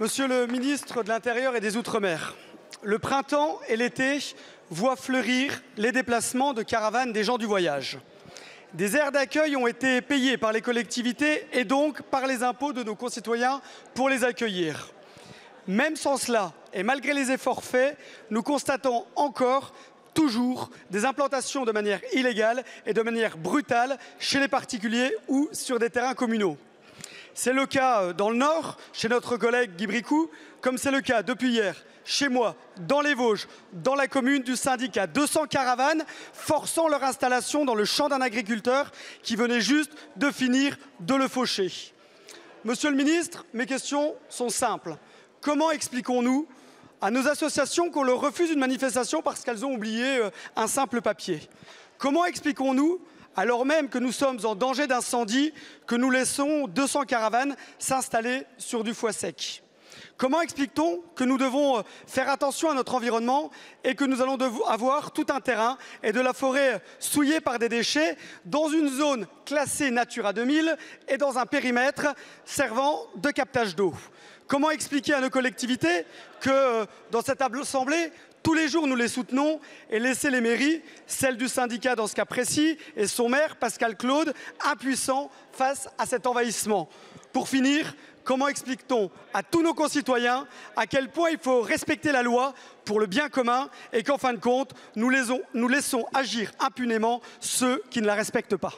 Monsieur le ministre de l'Intérieur et des Outre-mer, le printemps et l'été voient fleurir les déplacements de caravanes des gens du voyage. Des aires d'accueil ont été payées par les collectivités et donc par les impôts de nos concitoyens pour les accueillir. Même sans cela, et malgré les efforts faits, nous constatons encore toujours des implantations de manière illégale et de manière brutale chez les particuliers ou sur des terrains communaux. C'est le cas euh, dans le Nord, chez notre collègue Guy Bricou, comme c'est le cas depuis hier chez moi, dans les Vosges, dans la commune du syndicat. 200 caravanes forçant leur installation dans le champ d'un agriculteur qui venait juste de finir de le faucher. Monsieur le ministre, mes questions sont simples. Comment expliquons-nous à nos associations qu'on leur refuse une manifestation parce qu'elles ont oublié euh, un simple papier? Comment expliquons-nous alors même que nous sommes en danger d'incendie, que nous laissons 200 caravanes s'installer sur du foie sec Comment explique-t-on que nous devons euh, faire attention à notre environnement et que nous allons avoir tout un terrain et de la forêt souillée par des déchets dans une zone classée Natura 2000 et dans un périmètre servant de captage d'eau? Comment expliquer à nos collectivités que euh, dans cette assemblée, tous les jours, nous les soutenons et laisser les mairies, celle du syndicat dans ce cas précis, et son maire, Pascal Claude, impuissants face à cet envahissement? Pour finir, comment explique-t-on à tous nos concitoyens à quel point il faut respecter la loi pour le bien commun et qu'en fin de compte, nous laissons, nous laissons agir impunément ceux qui ne la respectent pas?